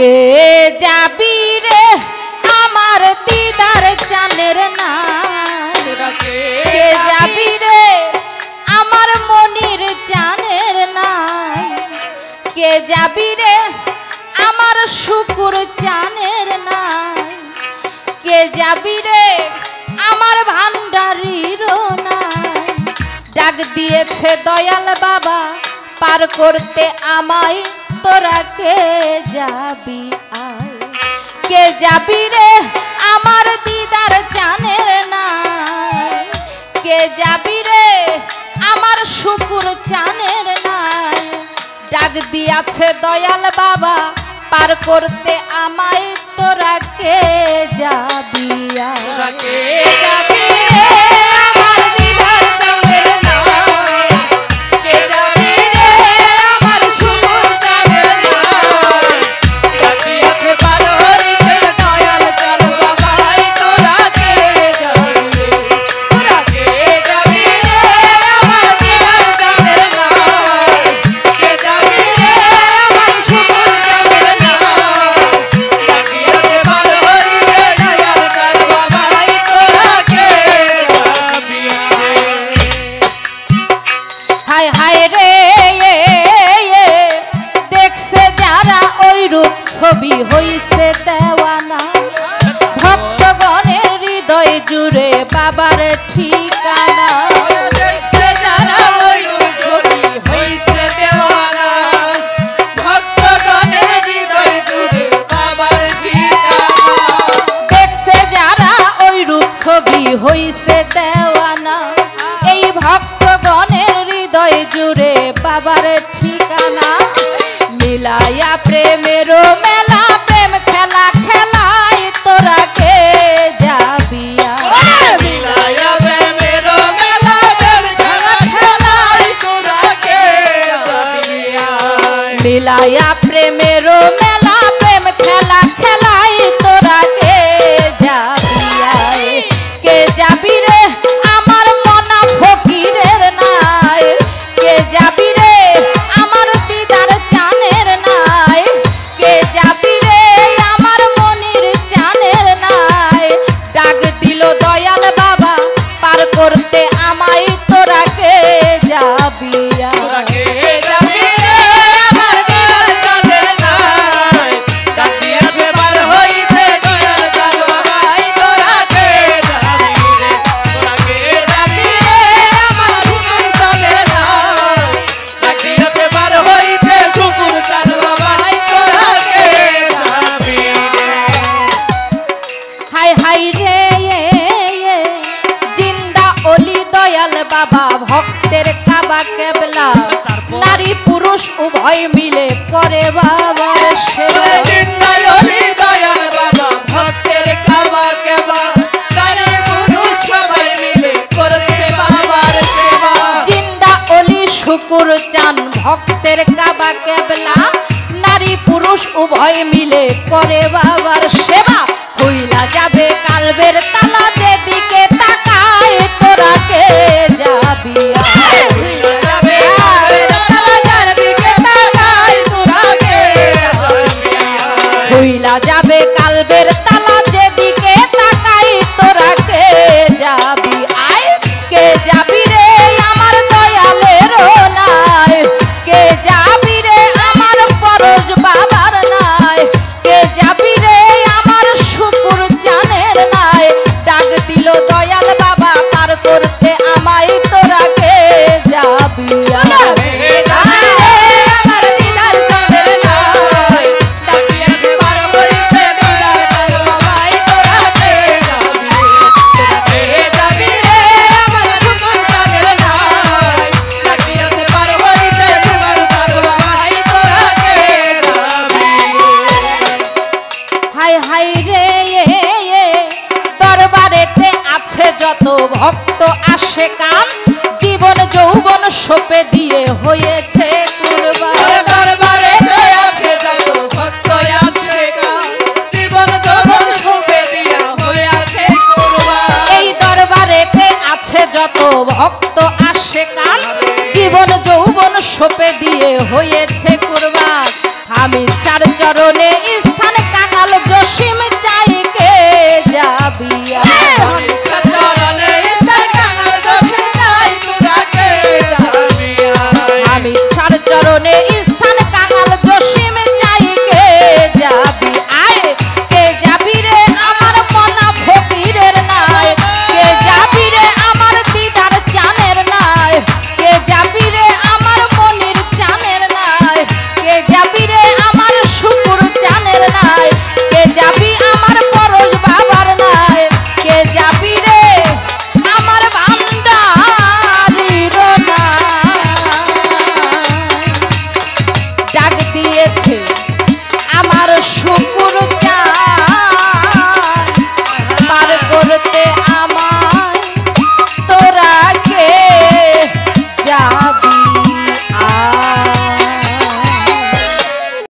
কে যাবি রে আমার দিদার চানের না কে যাবি রে আমার মনির চানের নাই কে যাবি রে আমার শুকুর চানের নাই কে যাবি রে আমার ভান্ডারির নাই ডাক দিয়েছে দয়াল বাবা পার করতে আমায় তোরা যাবি আয়? কে যাবি রে আমার দিদার নাই? কে যাবি রে আমার শুকুর চানের নাই? ডাক দিয়াছে দয়াল বাবা, পার করতে আমায় তোরা কে যাবি আয়? হায় দেখছে যারা ওই রূপ ছবি হইছে দেওয়ানা। ভক্তগণের হৃদয় জুড়ে বাবার ঠিকানা। হইছে দেওয়ানা। জুড়ে বাবার ঠিকানা মিলাইয়া প্রেমেরও মেলা প্রেম খেলা খেলাই তোরা কে যাবিয়া মিলাইয়া প্রেমেরও মেলা প্রেম খেলা খেলাই ভক্তের কাবা কেবলা। নারী পুরুষ উভয় মিলে করে বাবার সেবা। অলি শুকুর চান ভক্তের কাবা কেবলা। নারী পুরুষ উভয় মিলে করে বাবার যত ভক্ত আসে কান জীবন যৌবন সোপে দিয়ে হয়েছে এই দরবারেতে আছে যত ভক্ত আসে কান জীবন যৌবন সোপে দিয়ে হয়েছে কুরবান। আমি চার চরণে